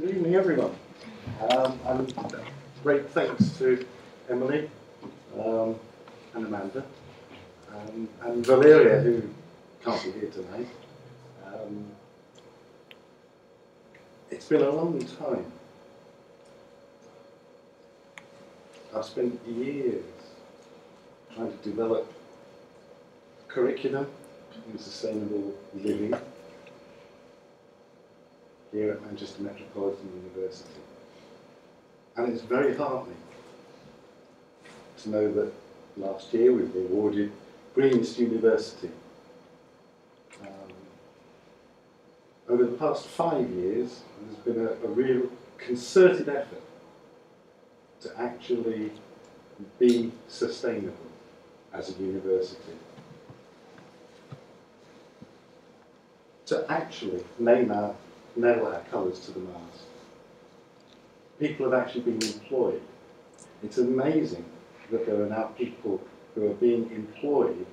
Good evening, everyone. Um, and great thanks to Emily um, and Amanda um, and Valeria, who can't be here tonight. Um, it's been a long time. I've spent years trying to develop curriculum in sustainable living here at Manchester Metropolitan University. And it's very heartening to know that last year we were awarded Greenest University. Um, over the past five years, there's been a, a real concerted effort to actually be sustainable as a university. To actually name our nail our colours to the mast. People have actually been employed. It's amazing that there are now people who are being employed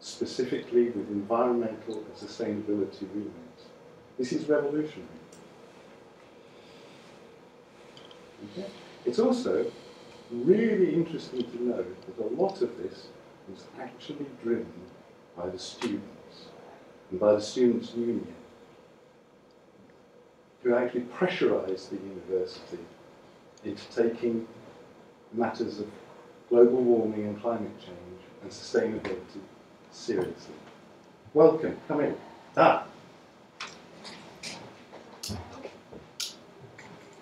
specifically with environmental and sustainability remits. This is revolutionary. Okay? It's also really interesting to know that a lot of this was actually driven by the students and by the students' union who actually pressurised the university into taking matters of global warming and climate change and sustainability seriously. Welcome, come in. Ah.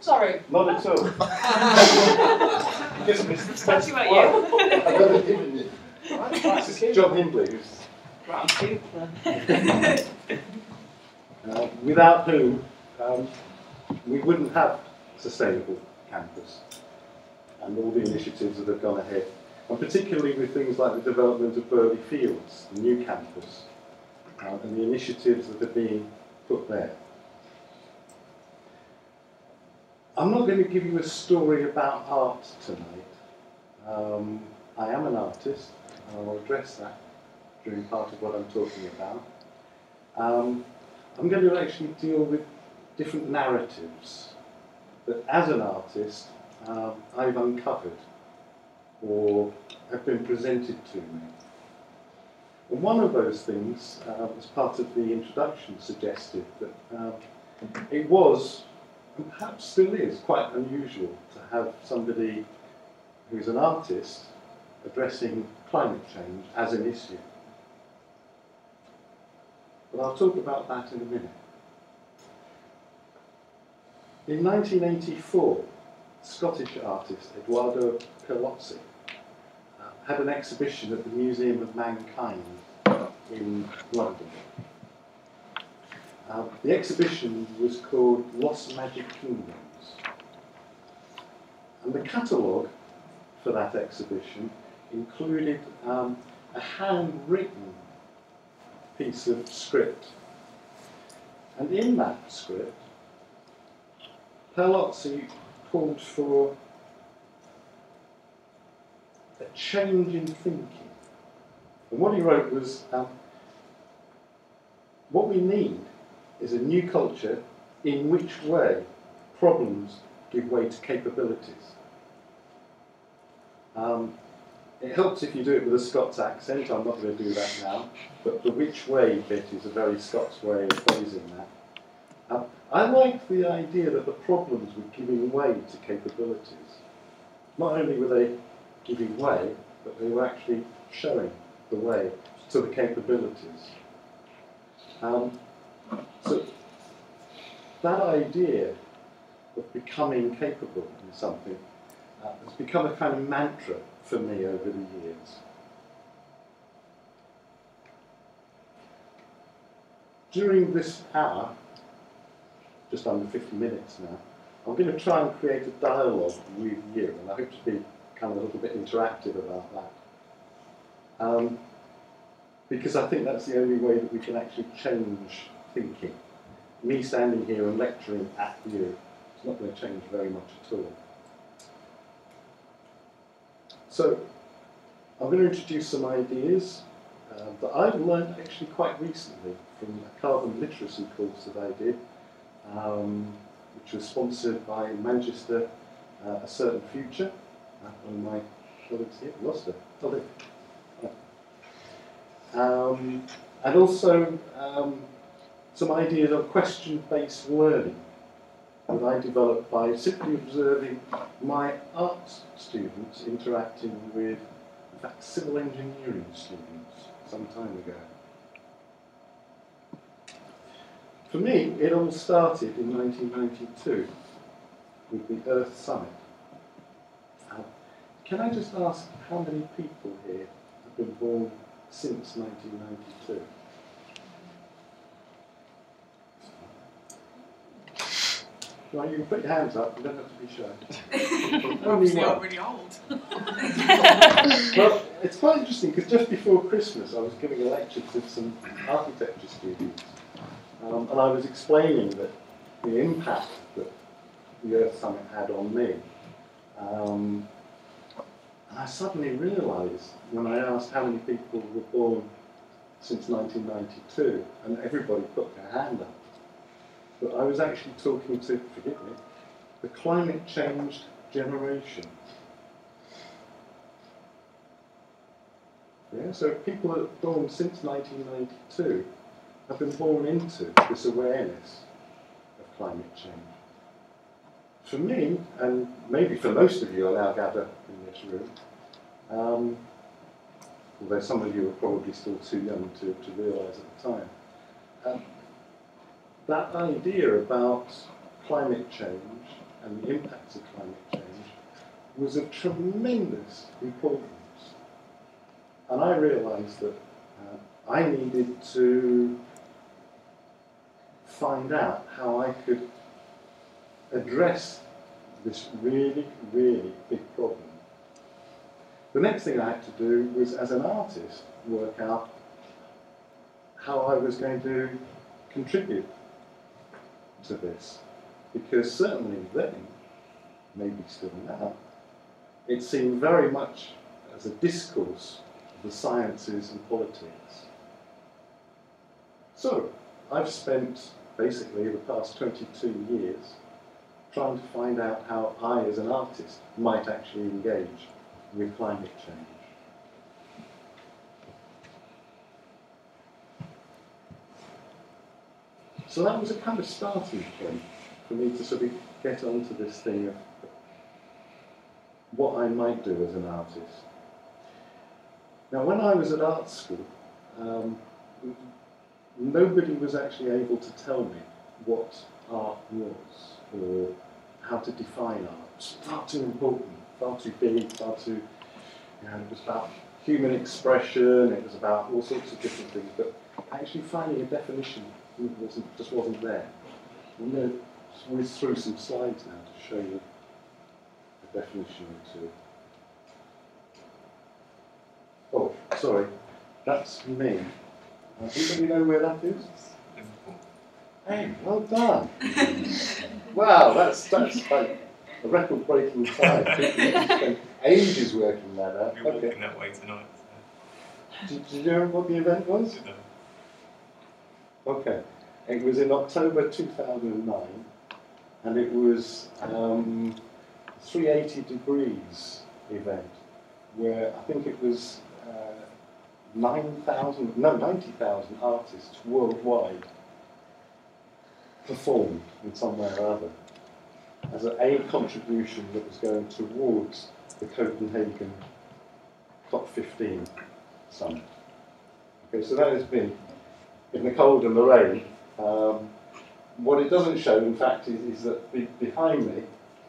Sorry. Not at all. Just missed the about you. I've never given you. This is John Hindley, who's uh, without whom um, we wouldn't have sustainable campus and all the initiatives that have gone ahead, and particularly with things like the development of Birley Fields, the new campus, uh, and the initiatives that are being put there. I'm not going to give you a story about art tonight. Um, I am an artist, and I will address that during part of what I'm talking about. Um, I'm going to actually deal with different narratives that as an artist um, I've uncovered or have been presented to me. And one of those things, uh, as part of the introduction, suggested that uh, it was, and perhaps still is, quite unusual to have somebody who's an artist addressing climate change as an issue. But I'll talk about that in a minute. In 1984, Scottish artist Eduardo Paolozzi uh, had an exhibition at the Museum of Mankind in London. Uh, the exhibition was called Lost Magic Kingdoms. And the catalogue for that exhibition included um, a handwritten piece of script. And in that script, Paolozzi called for a change in thinking. And what he wrote was, um, what we need is a new culture in which way problems give way to capabilities. Um, it helps if you do it with a Scots accent, I'm not going to do that now, but the which way bit is a very Scots way of phrasing that. I like the idea that the problems were giving way to capabilities. Not only were they giving way, but they were actually showing the way to the capabilities. Um, so that idea of becoming capable in something uh, has become a kind of mantra for me over the years. During this hour, just under 50 minutes now. I'm going to try and create a dialogue with you, and I hope to be kind of a little bit interactive about that. Um, because I think that's the only way that we can actually change thinking. Me standing here and lecturing at you is not going to change very much at all. So, I'm going to introduce some ideas uh, that I've learned actually quite recently from a carbon literacy course that I did um, which was sponsored by Manchester uh, A Certain Future. Uh, one of my colleagues here lost her. Oh, there. Um, and also um, some ideas of question-based learning that I developed by simply observing my arts students interacting with, civil engineering students some time ago. For me, it all started in 1992 with the Earth Summit. Uh, can I just ask how many people here have been born since 1992? Well, you can put your hands up, you don't have to be shy. Obviously. I'm really old. Well, it's quite interesting because just before Christmas I was giving a lecture to some architecture students um, and I was explaining that the impact that the Earth Summit had on me. Um, and I suddenly realised when I asked how many people were born since 1992 and everybody put their hand up, that I was actually talking to, forgive me, the climate change generation. Yeah, so people that born since 1992 have been born into this awareness of climate change. For me, and maybe for most of you I now gather in this room, um, although some of you are probably still too young to, to realise at the time, um, that idea about climate change and the impacts of climate change was of tremendous importance. And I realised that uh, I needed to find out how I could address this really, really big problem. The next thing I had to do was, as an artist, work out how I was going to contribute to this. Because certainly then, maybe still now, it seemed very much as a discourse of the sciences and politics. So, I've spent basically the past 22 years trying to find out how I, as an artist, might actually engage with climate change. So that was a kind of starting point for me to sort of get onto this thing of what I might do as an artist. Now, when I was at art school, um, nobody was actually able to tell me what art was or how to define art. It's far too important, far too big, far too, you know, it was about human expression, it was about all sorts of different things, but actually finding a definition wasn't, just wasn't there. I'm going to whiz through some slides now to show you a definition or two. Oh, sorry, that's me. Anybody know where that is? Hey, well done. wow, that's that's like a record-breaking time. Ages working that out. You're Okay. walking that way tonight. Did, did you remember what the event was? So. Okay. It was in October 2009, and it was um, 380 degrees event, where I think it was uh, 9,000, no, 90,000 artists worldwide performed in some way or other as a, contribution that was going towards the Copenhagen COP15 summit. Okay, so that has been in the cold and the rain. Um, what it doesn't show, in fact, is, is that be, behind me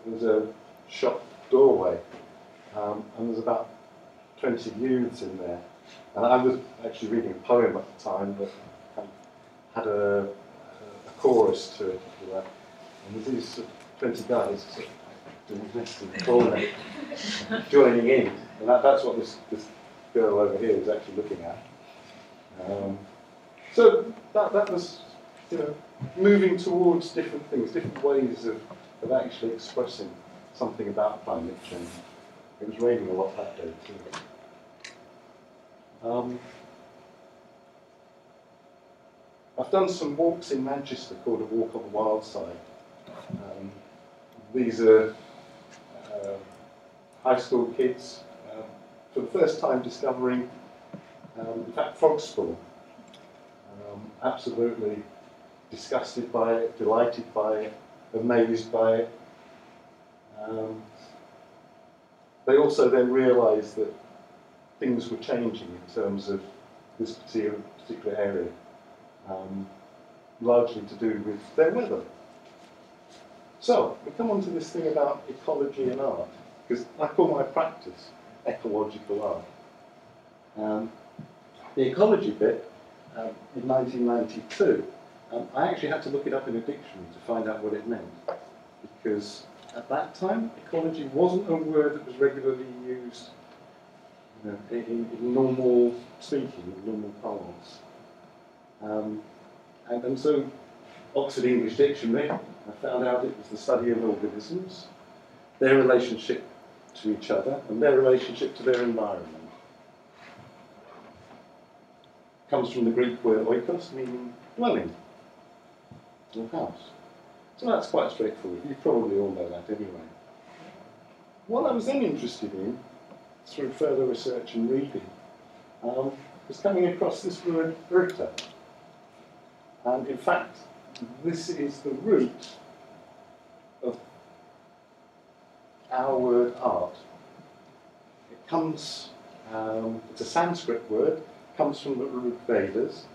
there's a shop doorway, um, and there's about 20 youths in there. And I was actually reading a poem at the time that of had a, a chorus to it, if you like. And there's these sort of 20 guys sort of doing this joining in. And that, that's what this, this girl over here is actually looking at. Um, so that, that was, you know, moving towards different things, different ways of, of actually expressing something about climate change. It was raining a lot that day too. Um, I've done some walks in Manchester called a Walk on the Wild Side. Um, these are uh, high school kids um, for the first time discovering, um, in fact, frog spawn. Um, absolutely disgusted by it, delighted by it, amazed by it. Um, they also then realise that things were changing in terms of this particular, area, um, largely to do with their weather. So, we come on to this thing about ecology and art, because I call my practice ecological art. Um, the ecology bit, um, in 1992, um, I actually had to look it up in a dictionary to find out what it meant, because at that time, ecology wasn't a word that was regularly used in, in, normal speaking, in normal parlance. Um, and, and so, Oxford English Dictionary, I found out it was the study of organisms, their relationship to each other, and their relationship to their environment. Comes from the Greek word oikos, meaning dwelling, or house. So that's quite straightforward. You probably all know that anyway. What I was then interested in, through further research and reading, um, was coming across this word urta. And in fact, this is the root of our word art. It comes, um, it's a Sanskrit word, comes from the Rig Vedas,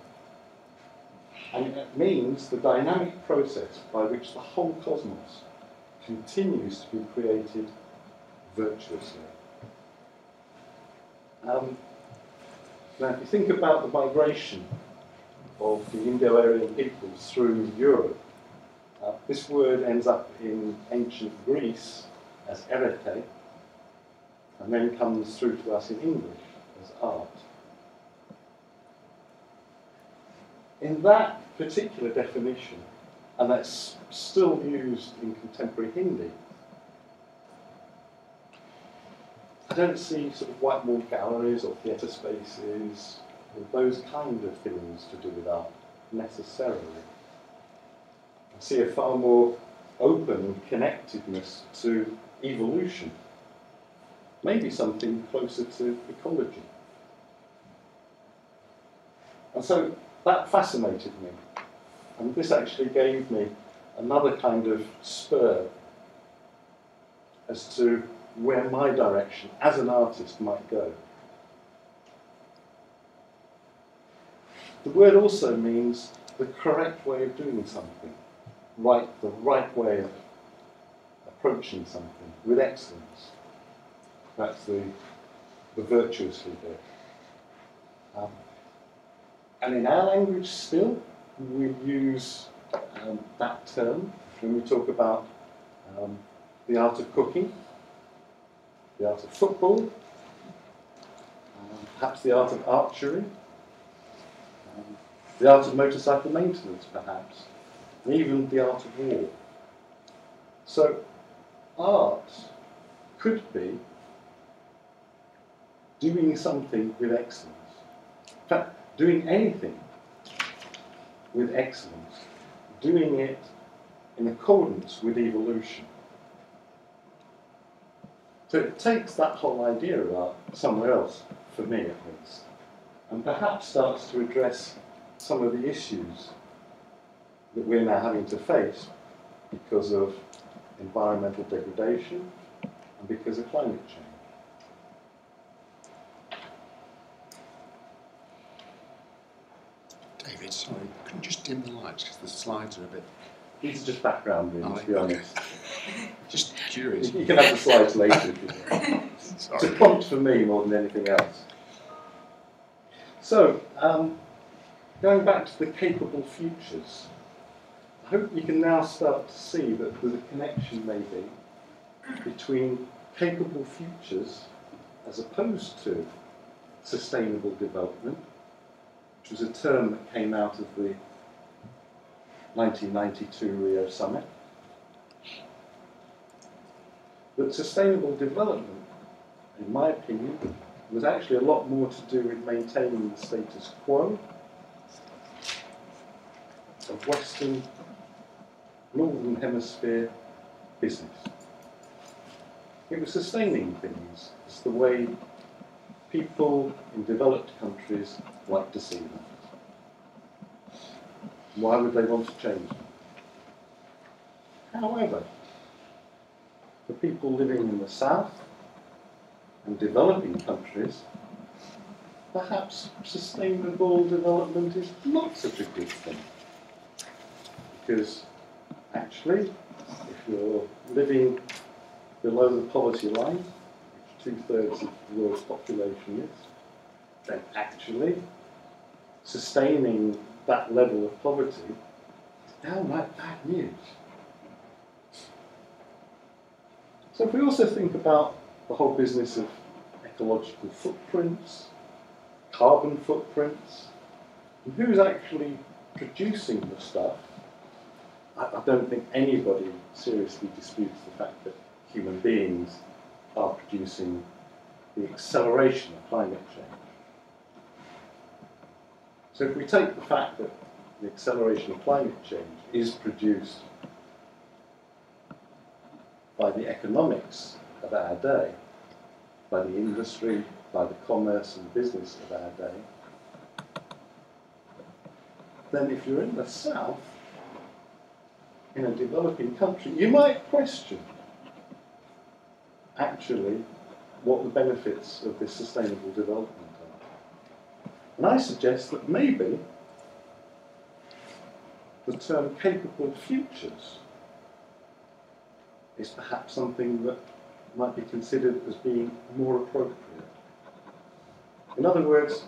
and it means the dynamic process by which the whole cosmos continues to be created virtuously. Um, now, if you think about the migration of the Indo-Aryan peoples through Europe, uh, this word ends up in ancient Greece as arete, and then comes through to us in English as art. In that particular definition, and that's still used in contemporary Hindi, I don't see sort of whiteboard galleries or theatre spaces or those kind of things to do with art necessarily. I see a far more open connectedness to evolution, maybe something closer to ecology. And so that fascinated me. And this actually gave me another kind of spur as to where my direction as an artist might go. The word also means the correct way of doing something, right, the right way of approaching something with excellence. That's the, the virtuously bit. Um, and in our language still, we use um, that term when we talk about um, the art of cooking, the art of football, um, perhaps the art of archery, um, the art of motorcycle maintenance, perhaps, and even the art of war. So, art could be doing something with excellence. In fact, doing anything with excellence, doing it in accordance with evolution. So it takes that whole idea of art somewhere else, for me at least, and perhaps starts to address some of the issues that we're now having to face because of environmental degradation and because of climate change. David, sorry, can you just dim the lights because the slides are a bit. These are just background really, Oh, to be oh, okay. honest. Just curious. You can have the slides later if you want. It's a Sorry. prompt for me more than anything else. So, um, going back to the capable futures, I hope you can now start to see that there's a connection maybe between capable futures as opposed to sustainable development, which was a term that came out of the 1992 Rio Summit. That sustainable development in my opinion, was actually a lot more to do with maintaining the status quo of Western, Northern Hemisphere business. It was sustaining things. It's the way people in developed countries like to see them. Why would they want to change them? However, for people living in the south and developing countries, perhaps sustainable development is not such a good thing. Because actually, if you're living below the poverty line, which two thirds of the world's population is, then actually sustaining that level of poverty is downright bad news. So if we also think about the whole business of ecological footprints, carbon footprints, and who's actually producing the stuff, I, I don't think anybody seriously disputes the fact that human beings are producing the acceleration of climate change. So if we take the fact that the acceleration of climate change is produced by the economics of our day, by the industry, by the commerce and business of our day, then if you're in the south, in a developing country, you might question actually what the benefits of this sustainable development are. And I suggest that maybe the term capable futures is perhaps something that might be considered as being more appropriate. In other words,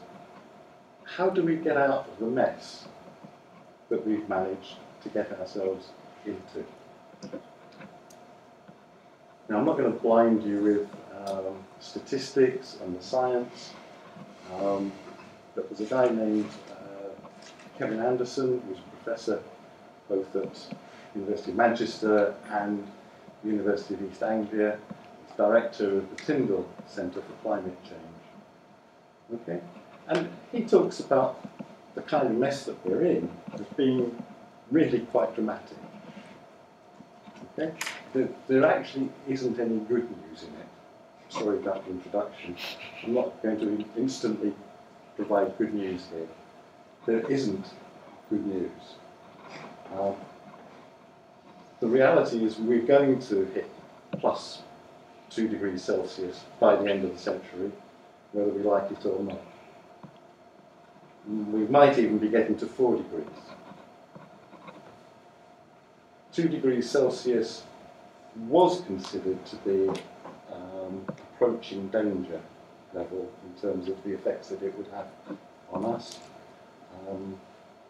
how do we get out of the mess that we've managed to get ourselves into? Now, I'm not going to blind you with um, statistics and the science. Um, there was a guy named uh, Kevin Anderson, who was a professor both at University of Manchester and University of East Anglia. He's director of the Tyndall Centre for Climate Change. Okay, and he talks about the kind of mess that we're in as being really quite dramatic. Okay, there, there actually isn't any good news in it. Sorry about the introduction. I'm not going to instantly provide good news here. There isn't good news. The reality is we're going to hit plus two degrees Celsius by the end of the century, whether we like it or not. We might even be getting to four degrees. Two degrees Celsius was considered to be um, approaching danger level in terms of the effects that it would have on us. Um,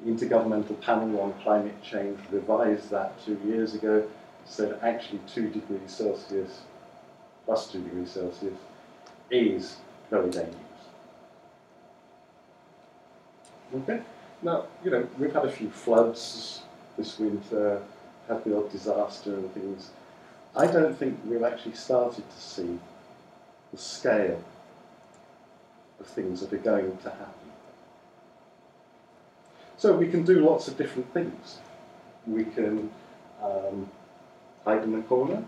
the Intergovernmental Panel on Climate Change revised that two years ago, said actually two degrees Celsius, plus two degrees Celsius, is very dangerous. Okay? Now, you know, we've had a few floods this winter, had the odd disaster and things. I don't think we've actually started to see the scale of things that are going to happen. So we can do lots of different things. We can um, hide in the corner,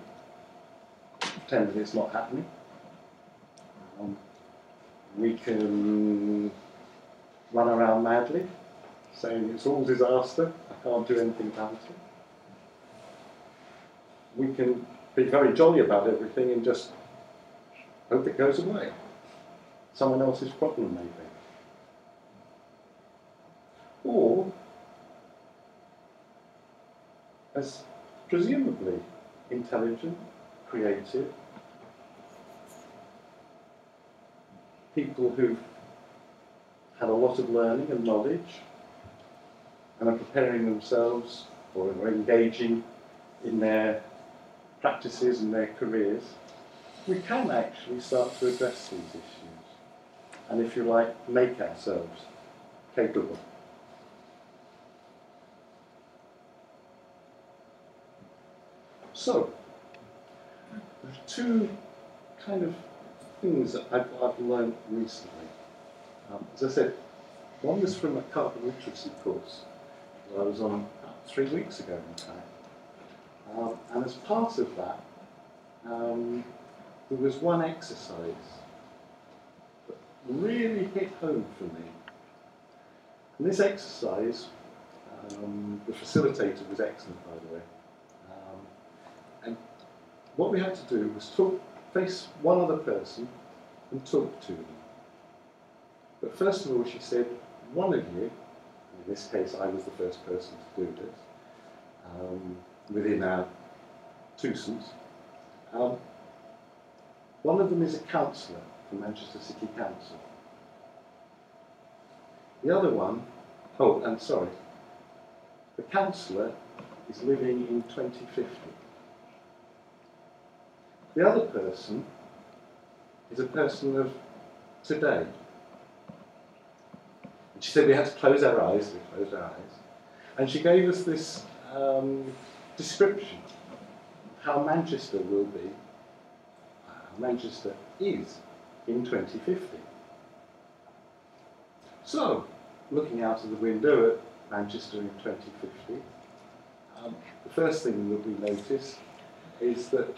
pretend that it's not happening. Um, we can run around madly, saying it's all disaster, I can't do anything about it. We can be very jolly about everything and just hope it goes away. Someone else's problem, maybe. Or, as presumably intelligent, creative, people who've had a lot of learning and knowledge and are preparing themselves or are engaging in their practices and their careers, we can actually start to address these issues. And if you like, make ourselves capable. So, there are two kind of things that I've, I've learned recently. Um, as I said, one was from a carbon literacy course that I was on three weeks ago, in fact. Um, and as part of that, um, there was one exercise that really hit home for me. And this exercise, um, the facilitator was excellent, by the way. What we had to do was talk, face one other person and talk to them. But first of all, she said, one of you, in this case, I was the first person to do this, um, within our twosomes. Um, one of them is a councillor for Manchester City Council. The other one, oh, and sorry, the councillor is living in 2050. The other person is a person of today. And she said we had to close our eyes, we closed our eyes, and she gave us this um, description of how Manchester will be, how Manchester is in 2050. So, looking out of the window at Manchester in 2050, um, the first thing that we notice is that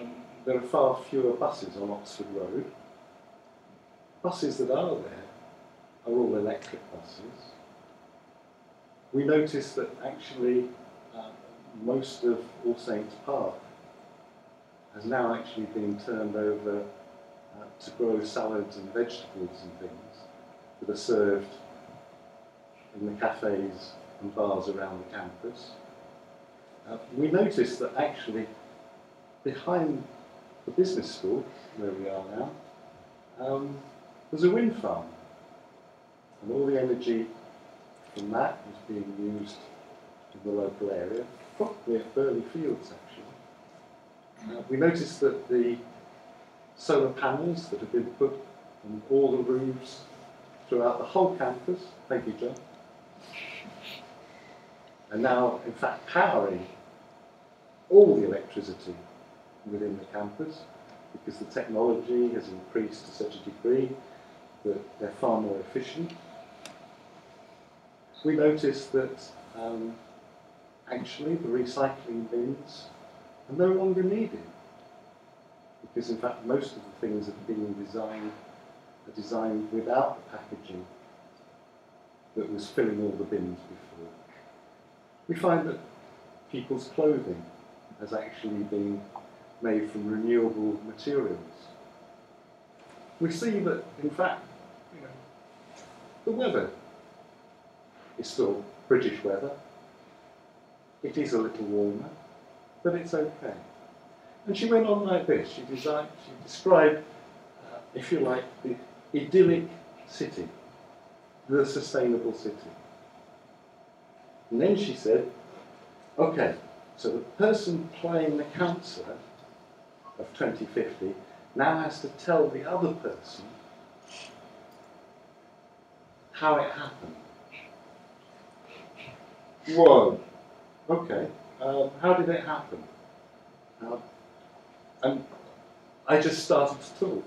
um, there are far fewer buses on Oxford Road. Buses that are there are all electric buses. We notice that actually uh, most of All Saints Park has now actually been turned over uh, to grow salads and vegetables and things that are served in the cafes and bars around the campus. Uh, we notice that actually behind the business school, where we are now, um, there's a wind farm. And all the energy from that is being used in the local area, probably at Birley Fields actually. Uh, we noticed that the solar panels that have been put on all the roofs throughout the whole campus, thank you John, are now in fact powering all the electricity within the campus because the technology has increased to such a degree that they're far more efficient. We noticed that um, actually the recycling bins are no longer needed because in fact most of the things that are being designed are designed without the packaging that was filling all the bins before. We find that people's clothing has actually been made from renewable materials. We see that, in fact, you know, the weather is still British weather. It is a little warmer, but it's okay. And she went on like this. She, designed, she described, uh, if you like, the idyllic city, the sustainable city. And then she said, okay, so the person playing the counsellor of 2050 now has to tell the other person how it happened. Whoa. Okay. Um, how did it happen? Uh, and I just started to talk.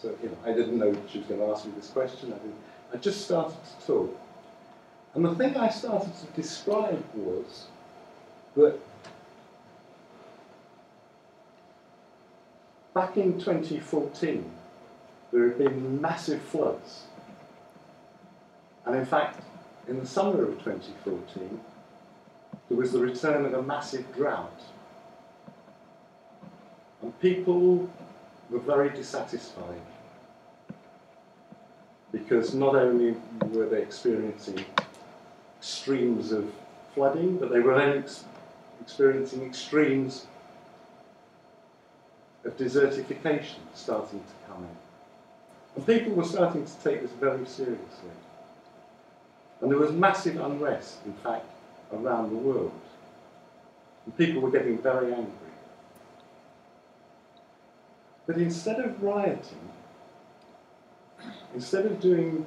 So, you know, I didn't know she was going to ask me this question. I, didn't, I just started to talk. And the thing I started to describe was that back in 2014, there had been massive floods. And in fact, in the summer of 2014, there was the return of a massive drought. And people were very dissatisfied because not only were they experiencing extremes of flooding, but they were then ex experiencing extremes of desertification starting to come in. And people were starting to take this very seriously. And there was massive unrest, in fact, around the world. And people were getting very angry. But instead of rioting, instead of doing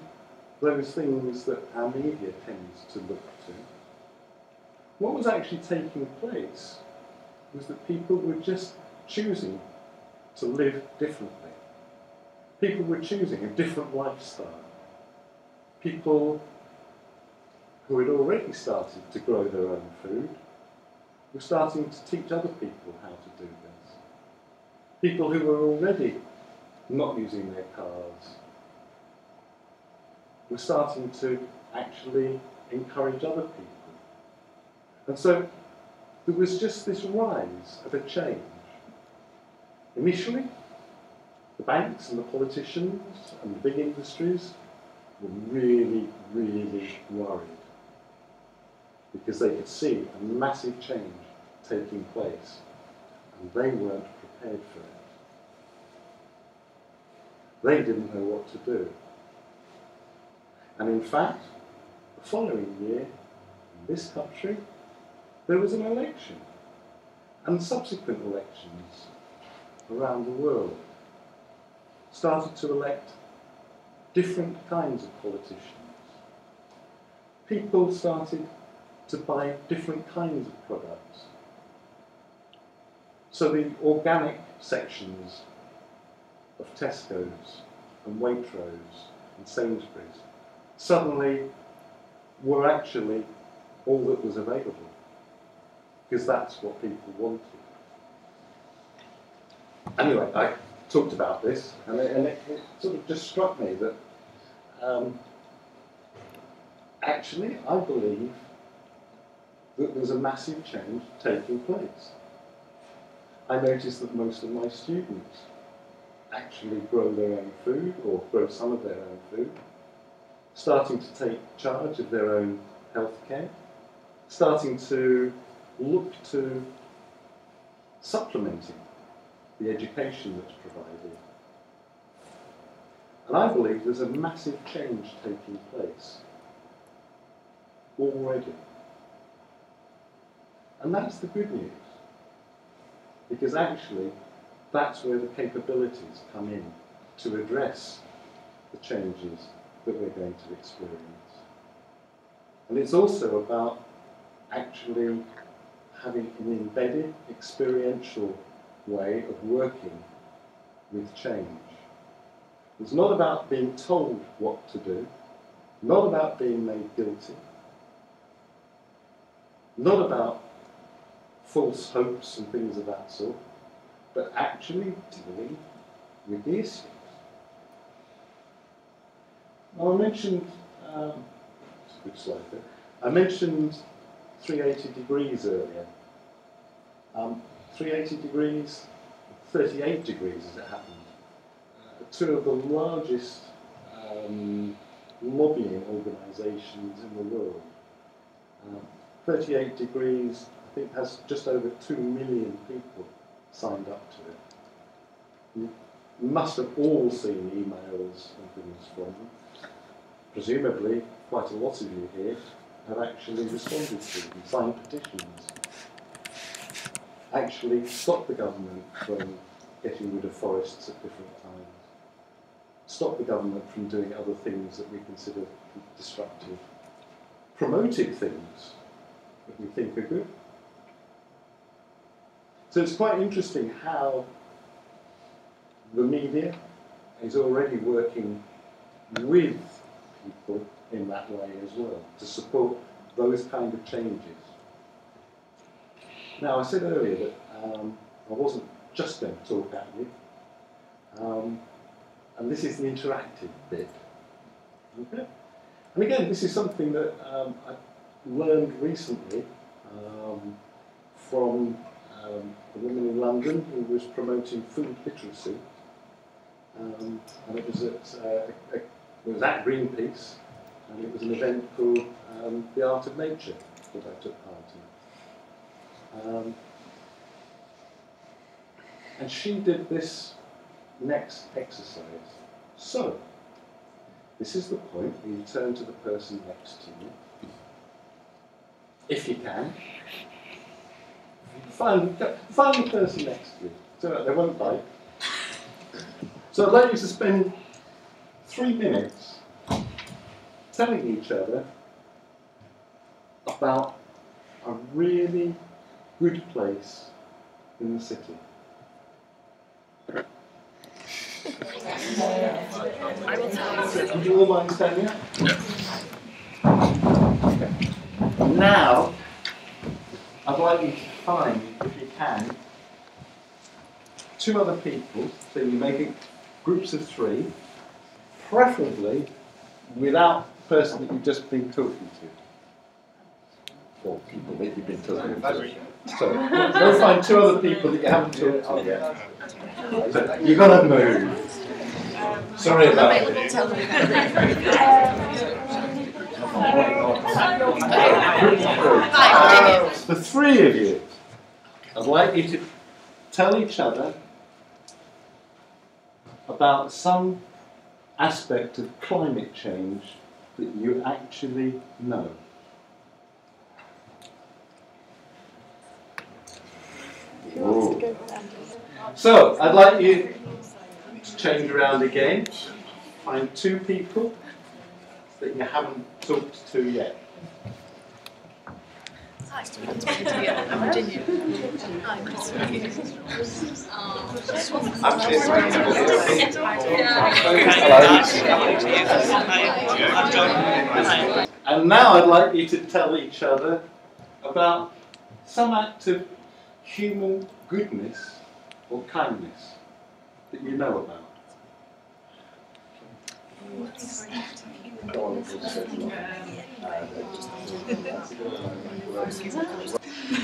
those things that our media tends to look to, what was actually taking place was that people were just choosing to live differently. People were choosing a different lifestyle. People who had already started to grow their own food We're starting to teach other people how to do this. People who were already not using their cars. We're starting to actually encourage other people. And so there was just this rise of a change. Initially, the banks and the politicians and the big industries were really, really worried because they could see a massive change taking place and they weren't prepared for it. They didn't know what to do. And in fact, the following year, in this country, there was an election and subsequent elections around the world started to elect different kinds of politicians. People started to buy different kinds of products. So the organic sections of Tesco's and Waitrose and Sainsbury's suddenly were actually all that was available because that's what people wanted. Anyway, I talked about this and it, and it, it sort of just struck me that um, actually I believe that there's a massive change taking place. I noticed that most of my students actually grow their own food or grow some of their own food, starting to take charge of their own healthcare, starting to look to supplementing the education that's provided. And I believe there's a massive change taking place already. And that's the good news. Because actually, that's where the capabilities come in to address the changes that we're going to experience. And it's also about actually having an embedded, experiential way of working with change. It's not about being told what to do, not about being made guilty, not about false hopes and things of that sort, but actually dealing with the issues. Now I mentioned, um, a good slide there, I mentioned 380 degrees earlier. Um, 380 degrees, 38 degrees as it happened. Uh, two of the largest um, lobbying organisations in the world. Um, 38 degrees I think has just over 2 million people signed up to it. You must have all seen emails and things from them. Presumably, quite a lot of you here have actually responded to them, signed petitions. Actually stop the government from getting rid of forests at different times. Stop the government from doing other things that we consider destructive. Promoted things that we think are good. So it's quite interesting how the media is already working with people in that way as well, to support those kind of changes. Now, I said earlier that um, I wasn't just going to talk at you, um, and this is the interactive bit. Okay? And again, this is something that um, I learned recently um, from um, a woman in London who was promoting food literacy. Um, and it was at uh, it was at Greenpeace, and it was an event called The Art of Nature that I took part in. Um, and she did this next exercise. So, this is the point where you turn to the person next to you, if you can, Find, find the person next to you. So they won't bite. So I'd like you to spend three minutes telling each other about a really good place in the city. I will tell you. Would you all mind standing up? Okay. Now, I'd like you to find, if you can, two other people, so you make it groups of three, preferably without the person that you've just been talking to. Or people that you've been talking to. So, go find two other people that you haven't talked to yet. So, you've got to move. Sorry about that. The three of you, I'd like you to tell each other about some aspect of climate change that you actually know. So, I'd like you to change around again. Find two people that you haven't talked to yet. I'm Virginia. Chris. And now I'd like you to tell each other about some act of human goodness or kindness that you know about.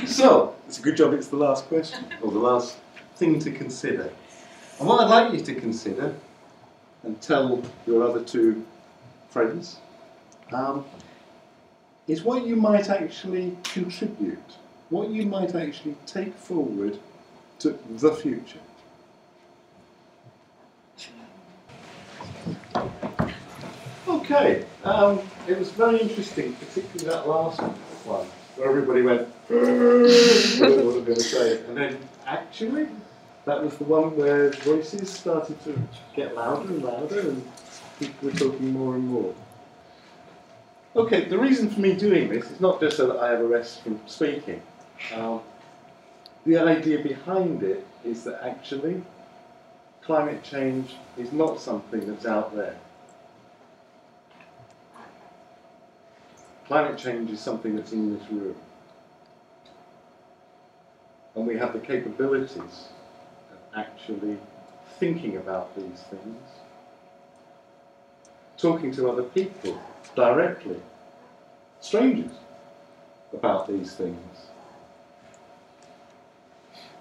So, it's a good job it's the last question, or the last thing to consider. And what I'd like you to consider, and tell your other two friends, um, is what you might actually contribute, what you might actually take forward to the future. Okay, um, it was very interesting, particularly that last one, where everybody went, what was I going to say? And then actually, that was the one where voices started to get louder and louder, and people were talking more and more. Okay, the reason for me doing this is not just so that I have a rest from speaking. Um, the idea behind it is that actually climate change is not something that's out there. Climate change is something that's in this room. And we have the capabilities of actually thinking about these things, talking to other people directly, strangers, about these things.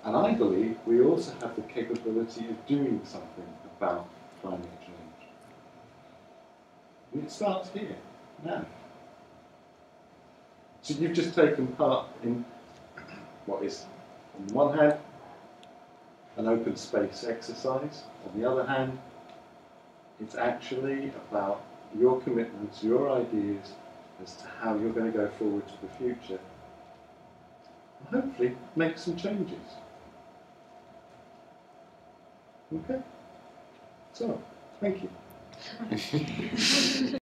And I believe we also have the capability of doing something about climate change. And it starts here, now. So you've just taken part in what is, on the one hand, an open space exercise. On the other hand, it's actually about your commitments, your ideas as to how you're going to go forward to the future. And hopefully make some changes. Okay? So, thank you.